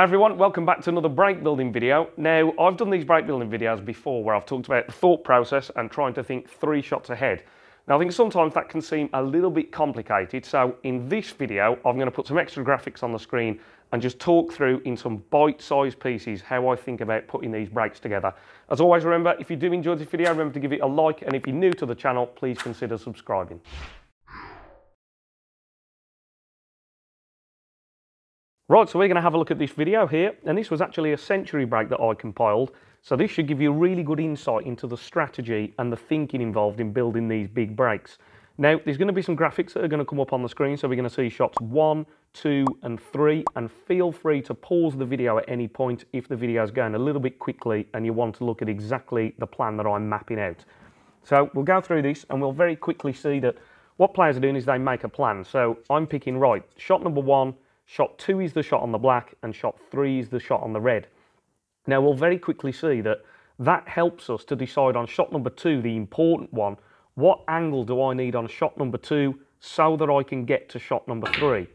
Hi everyone, welcome back to another break building video. Now, I've done these break building videos before where I've talked about the thought process and trying to think three shots ahead. Now, I think sometimes that can seem a little bit complicated, so in this video, I'm going to put some extra graphics on the screen and just talk through in some bite-sized pieces how I think about putting these breaks together. As always, remember, if you do enjoy this video, remember to give it a like, and if you're new to the channel, please consider subscribing. Right, so we're going to have a look at this video here, and this was actually a century break that I compiled. So this should give you really good insight into the strategy and the thinking involved in building these big breaks. Now, there's going to be some graphics that are going to come up on the screen, so we're going to see shots one, two, and three, and feel free to pause the video at any point if the video is going a little bit quickly and you want to look at exactly the plan that I'm mapping out. So we'll go through this and we'll very quickly see that what players are doing is they make a plan. So I'm picking, right, shot number one, Shot two is the shot on the black and shot three is the shot on the red. Now we'll very quickly see that that helps us to decide on shot number two, the important one, what angle do I need on shot number two so that I can get to shot number three.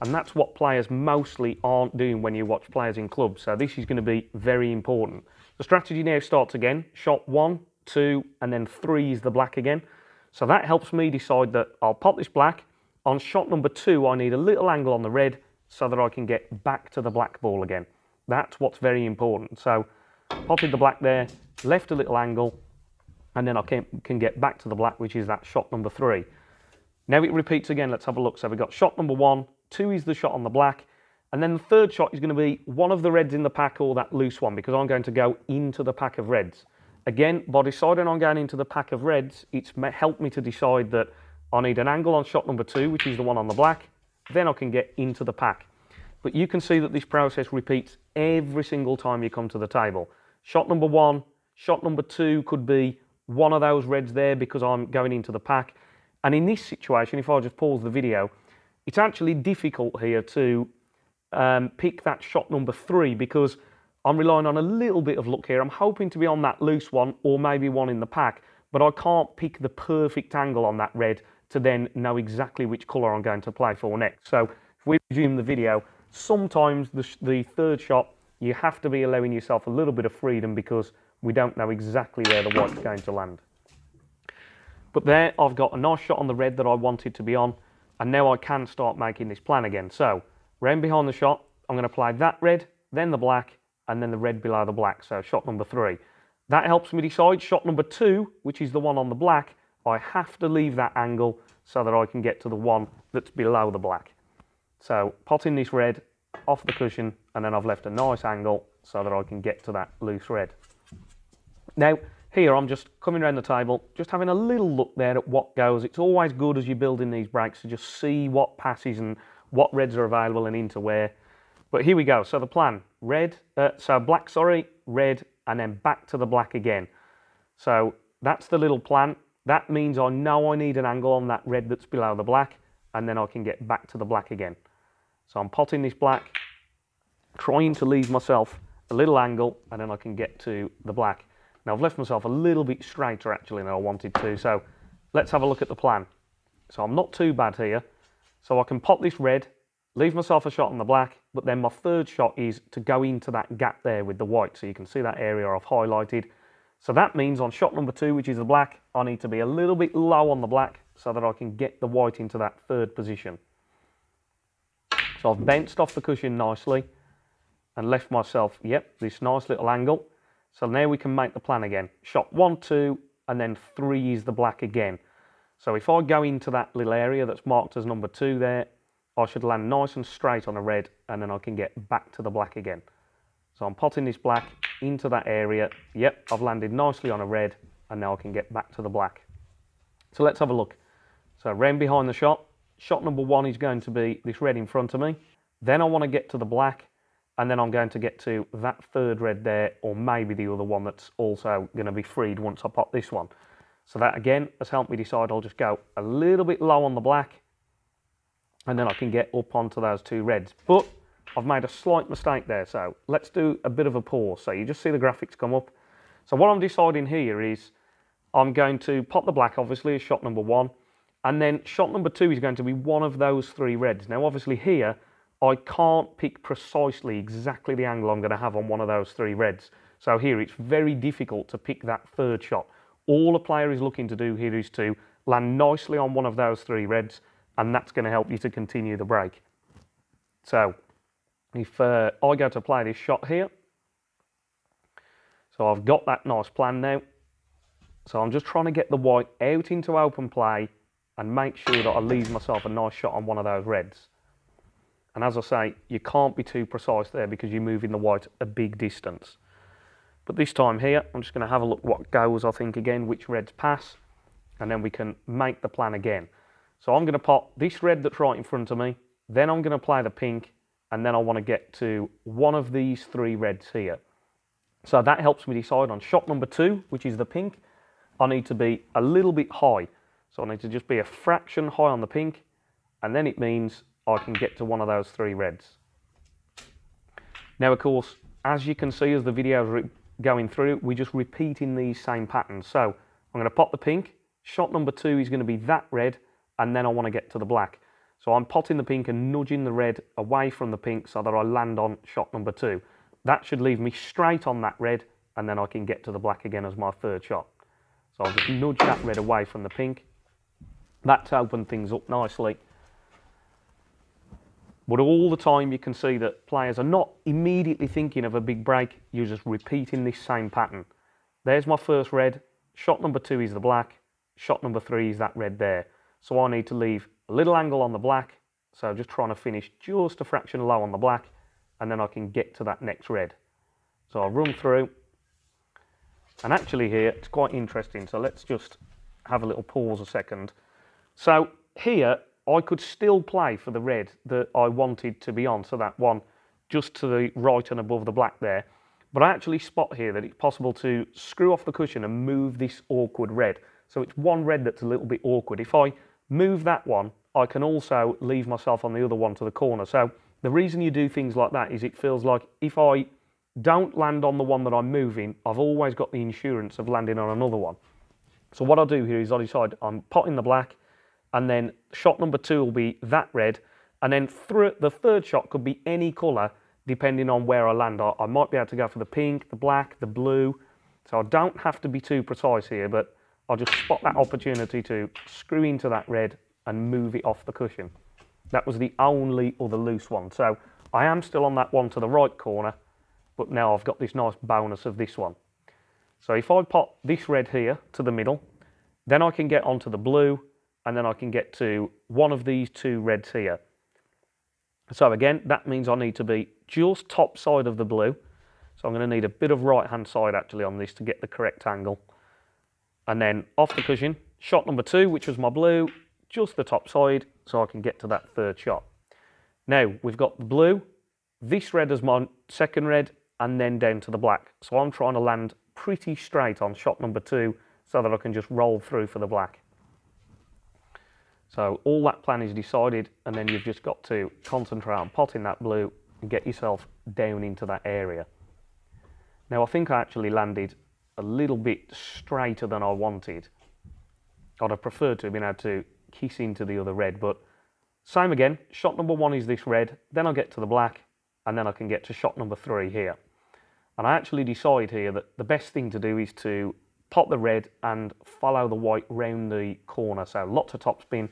And that's what players mostly aren't doing when you watch players in clubs. So this is going to be very important. The strategy now starts again. Shot one, two, and then three is the black again. So that helps me decide that I'll pop this black. On shot number two, I need a little angle on the red so that I can get back to the black ball again. That's what's very important. So potted the black there, left a little angle, and then I can, can get back to the black, which is that shot number three. Now it repeats again. Let's have a look. So we've got shot number one, two is the shot on the black, and then the third shot is going to be one of the reds in the pack or that loose one because I'm going to go into the pack of reds. Again, by deciding on going into the pack of reds, it's helped me to decide that I need an angle on shot number two, which is the one on the black, then I can get into the pack. But you can see that this process repeats every single time you come to the table. Shot number one, shot number two could be one of those reds there because I'm going into the pack. And in this situation, if I just pause the video, it's actually difficult here to um, pick that shot number three because I'm relying on a little bit of luck here. I'm hoping to be on that loose one or maybe one in the pack, but I can't pick the perfect angle on that red to then know exactly which colour I'm going to play for next. So if we resume the video, sometimes the, the third shot, you have to be allowing yourself a little bit of freedom because we don't know exactly where the white's going to land. But there, I've got a nice shot on the red that I wanted to be on, and now I can start making this plan again. So, round behind the shot, I'm going to play that red, then the black, and then the red below the black, so shot number three. That helps me decide shot number two, which is the one on the black, I have to leave that angle so that I can get to the one that's below the black. So potting this red off the cushion and then I've left a nice angle so that I can get to that loose red. Now here I'm just coming around the table, just having a little look there at what goes. It's always good as you're building these breaks to just see what passes and what reds are available and into where. But here we go. So the plan, red, uh, so black, sorry, red, and then back to the black again. So that's the little plan. That means I know I need an angle on that red that's below the black, and then I can get back to the black again. So I'm potting this black, trying to leave myself a little angle and then I can get to the black. Now I've left myself a little bit straighter actually than I wanted to, so let's have a look at the plan. So I'm not too bad here. So I can pot this red, leave myself a shot on the black, but then my third shot is to go into that gap there with the white. So you can see that area I've highlighted. So that means on shot number two, which is the black, I need to be a little bit low on the black so that I can get the white into that third position. So I've bounced off the cushion nicely and left myself, yep, this nice little angle. So now we can make the plan again. Shot one, two, and then three is the black again. So if I go into that little area that's marked as number two there, I should land nice and straight on a red and then I can get back to the black again. So I'm potting this black into that area. Yep, I've landed nicely on a red and now I can get back to the black. So let's have a look. So round behind the shot, shot number one is going to be this red in front of me. Then I want to get to the black, and then I'm going to get to that third red there, or maybe the other one that's also going to be freed once I pop this one. So that again has helped me decide I'll just go a little bit low on the black, and then I can get up onto those two reds. But I've made a slight mistake there, so let's do a bit of a pause. So you just see the graphics come up. So what I'm deciding here is I'm going to pop the black, obviously, as shot number one. And then shot number two is going to be one of those three reds. Now, obviously here, I can't pick precisely exactly the angle I'm going to have on one of those three reds. So here it's very difficult to pick that third shot. All a player is looking to do here is to land nicely on one of those three reds and that's going to help you to continue the break. So if uh, I go to play this shot here, so I've got that nice plan now. So I'm just trying to get the white out into open play and make sure that I leave myself a nice shot on one of those reds. And as I say, you can't be too precise there because you're moving the white a big distance. But this time here, I'm just going to have a look what goes, I think, again, which reds pass, and then we can make the plan again. So I'm going to pop this red that's right in front of me, then I'm going to play the pink, and then I want to get to one of these three reds here. So that helps me decide on shot number two, which is the pink. I need to be a little bit high. So I need to just be a fraction high on the pink, and then it means I can get to one of those three reds. Now, of course, as you can see as the video is going through, we're just repeating these same patterns. So I'm going to pop the pink. Shot number two is going to be that red, and then I want to get to the black. So I'm potting the pink and nudging the red away from the pink so that I land on shot number two. That should leave me straight on that red and then I can get to the black again as my third shot. So I'll just nudge that red away from the pink. That's opened things up nicely. But all the time you can see that players are not immediately thinking of a big break, you're just repeating this same pattern. There's my first red, shot number two is the black, shot number three is that red there. So I need to leave a little angle on the black, so just trying to finish just a fraction low on the black, and then I can get to that next red. So I'll run through, and actually here, it's quite interesting, so let's just have a little pause a second. So here, I could still play for the red that I wanted to be on, so that one just to the right and above the black there. But I actually spot here that it's possible to screw off the cushion and move this awkward red. So it's one red that's a little bit awkward. If I move that one, I can also leave myself on the other one to the corner. So the reason you do things like that is it feels like if I don't land on the one that I'm moving, I've always got the insurance of landing on another one. So what I'll do here is I decide I'm potting the black, and then shot number two will be that red, and then the third shot could be any colour depending on where I land. I, I might be able to go for the pink, the black, the blue, so I don't have to be too precise here, but I'll just spot that opportunity to screw into that red and move it off the cushion. That was the only other loose one. So I am still on that one to the right corner, but now I've got this nice bonus of this one. So if I pop this red here to the middle, then I can get onto the blue, and then I can get to one of these two reds here. So again, that means I need to be just top side of the blue. So I'm going to need a bit of right hand side actually on this to get the correct angle. And then off the cushion, shot number two, which was my blue, just the top side, so I can get to that third shot. Now, we've got blue, this red as my second red, and then down to the black. So I'm trying to land pretty straight on shot number two so that I can just roll through for the black. So all that plan is decided, and then you've just got to concentrate on potting that blue and get yourself down into that area. Now I think I actually landed a little bit straighter than I wanted. I'd have preferred to have been able to kiss to the other red, but same again. Shot number one is this red, then I'll get to the black, and then I can get to shot number three here. And I actually decide here that the best thing to do is to pop the red and follow the white round the corner. So lots of topspin,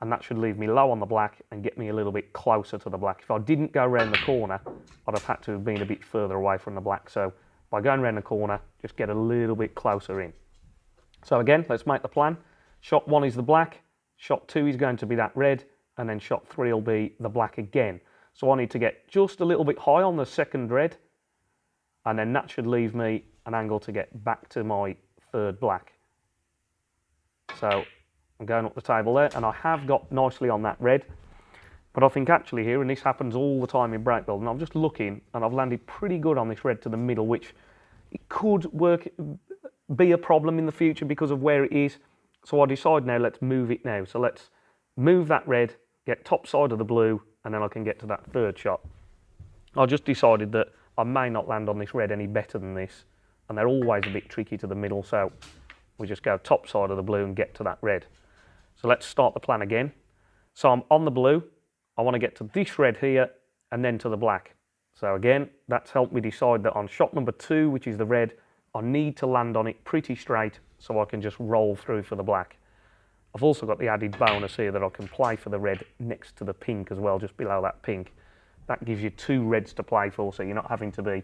and that should leave me low on the black and get me a little bit closer to the black. If I didn't go around the corner, I'd have had to have been a bit further away from the black. So by going around the corner, just get a little bit closer in. So again, let's make the plan. Shot one is the black, shot two is going to be that red, and then shot three will be the black again. So I need to get just a little bit high on the second red, and then that should leave me an angle to get back to my third black. So I'm going up the table there, and I have got nicely on that red. But I think actually here, and this happens all the time in break build, and I'm just looking, and I've landed pretty good on this red to the middle, which it could work, be a problem in the future because of where it is. So I decide now, let's move it now. So let's move that red, get top side of the blue, and then I can get to that third shot. I just decided that I may not land on this red any better than this, and they're always a bit tricky to the middle, so we just go top side of the blue and get to that red. So let's start the plan again. So I'm on the blue, I want to get to this red here, and then to the black. So again, that's helped me decide that on shot number two, which is the red, I need to land on it pretty straight so I can just roll through for the black. I've also got the added bonus here that I can play for the red next to the pink as well, just below that pink. That gives you two reds to play for, so you're not having to be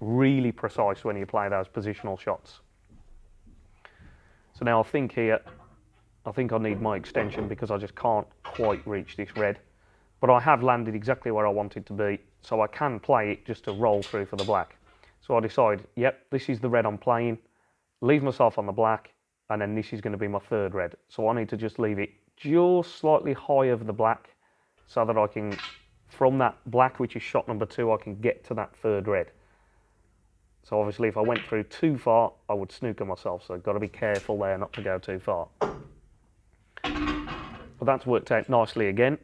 really precise when you play those positional shots. So now I think here, I think I need my extension because I just can't quite reach this red. But I have landed exactly where I wanted to be, so I can play it just to roll through for the black. So I decide, yep, this is the red I'm playing, leave myself on the black, and then this is going to be my third red. So I need to just leave it just slightly high of the black so that I can, from that black, which is shot number two, I can get to that third red. So obviously if I went through too far, I would snooker myself. So I've got to be careful there not to go too far. But that's worked out nicely again.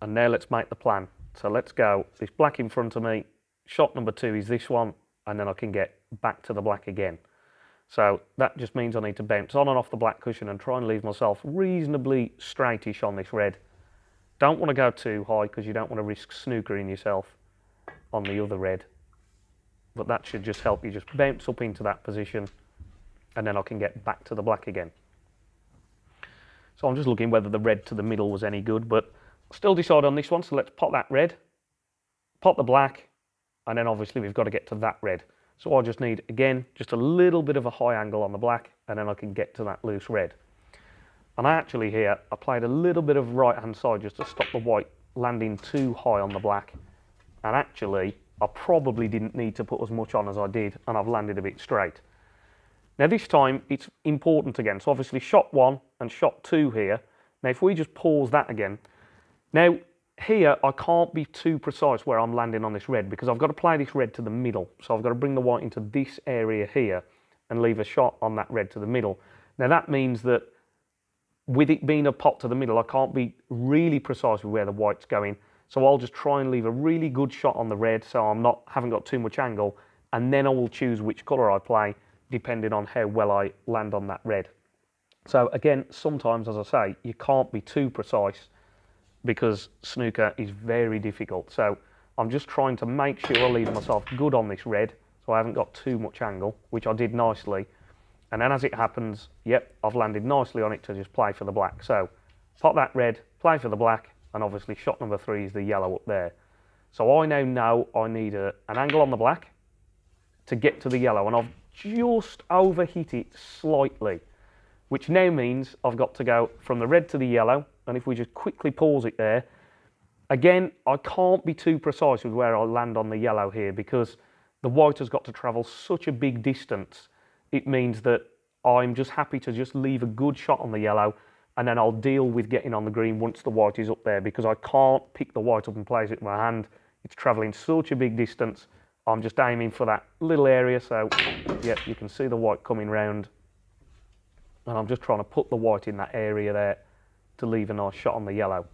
And now let's make the plan. So let's go, this black in front of me, shot number two is this one, and then I can get back to the black again. So that just means I need to bounce on and off the black cushion and try and leave myself reasonably straightish on this red. Don't want to go too high because you don't want to risk snookering yourself on the other red. But that should just help you just bounce up into that position and then I can get back to the black again. So I'm just looking whether the red to the middle was any good, but still decide on this one. So let's pop that red, pop the black, and then obviously we've got to get to that red. So I just need, again, just a little bit of a high angle on the black and then I can get to that loose red. And I actually here, played a little bit of right hand side just to stop the white landing too high on the black. And actually, I probably didn't need to put as much on as I did and I've landed a bit straight. Now this time, it's important again. So obviously shot one and shot two here. Now if we just pause that again. Now here I can't be too precise where I'm landing on this red because I've got to play this red to the middle. So I've got to bring the white into this area here and leave a shot on that red to the middle. Now that means that with it being a pot to the middle, I can't be really precise with where the white's going. So I'll just try and leave a really good shot on the red so I'm not haven't got too much angle and then I will choose which colour I play depending on how well I land on that red. So again, sometimes, as I say, you can't be too precise because snooker is very difficult. So I'm just trying to make sure I leave myself good on this red so I haven't got too much angle, which I did nicely. And then as it happens, yep, I've landed nicely on it to just play for the black. So pop that red, play for the black, and obviously shot number three is the yellow up there. So I know now know I need a, an angle on the black to get to the yellow, and I've just overhit it slightly, which now means I've got to go from the red to the yellow, and if we just quickly pause it there, again, I can't be too precise with where I land on the yellow here because the white has got to travel such a big distance. It means that I'm just happy to just leave a good shot on the yellow and then I'll deal with getting on the green once the white is up there because I can't pick the white up and place it in my hand. It's traveling such a big distance. I'm just aiming for that little area. So, yeah, you can see the white coming round. And I'm just trying to put the white in that area there to leave a nice shot on the yellow.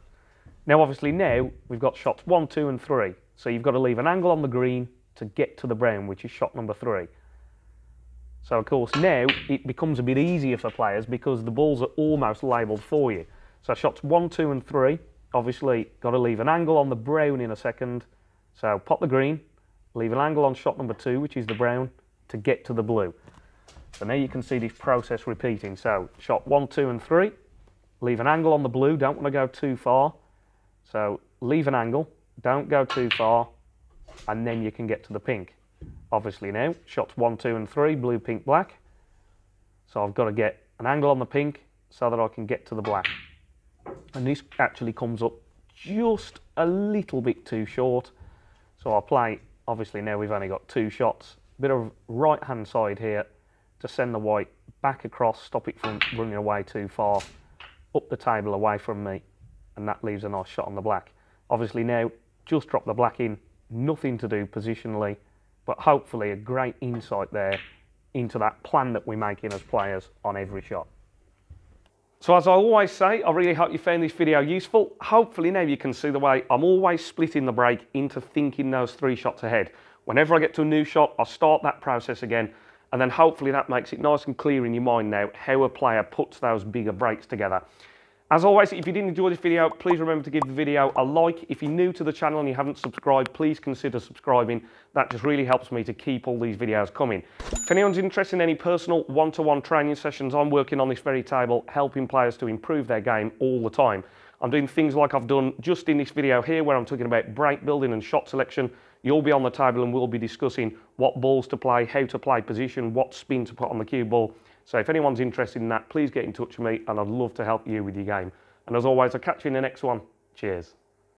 Now, obviously, now we've got shots one, two, and three. So you've got to leave an angle on the green to get to the brown, which is shot number three. So, of course, now it becomes a bit easier for players because the balls are almost labelled for you. So, shots one, two, and three, obviously, got to leave an angle on the brown in a second. So, pop the green, leave an angle on shot number two, which is the brown, to get to the blue. So now you can see this process repeating. So, shot one, two, and three, leave an angle on the blue, don't want to go too far. So, leave an angle, don't go too far, and then you can get to the pink obviously now. Shots one, two, and three, blue, pink, black. So I've got to get an angle on the pink so that I can get to the black. And this actually comes up just a little bit too short. So I'll play, obviously now we've only got two shots, bit of right hand side here to send the white back across, stop it from running away too far, up the table away from me, and that leaves a nice shot on the black. Obviously now, just drop the black in, nothing to do positionally, but hopefully a great insight there into that plan that we're making as players on every shot. So as I always say, I really hope you found this video useful. Hopefully now you can see the way I'm always splitting the break into thinking those three shots ahead. Whenever I get to a new shot, I start that process again, and then hopefully that makes it nice and clear in your mind now how a player puts those bigger breaks together. As always, if you did enjoy this video, please remember to give the video a like. If you're new to the channel and you haven't subscribed, please consider subscribing. That just really helps me to keep all these videos coming. If anyone's interested in any personal one-to-one -one training sessions, I'm working on this very table, helping players to improve their game all the time. I'm doing things like I've done just in this video here, where I'm talking about break building and shot selection. You'll be on the table and we'll be discussing what balls to play, how to play position, what spin to put on the cue ball, so if anyone's interested in that, please get in touch with me and I'd love to help you with your game. And as always, I'll catch you in the next one. Cheers.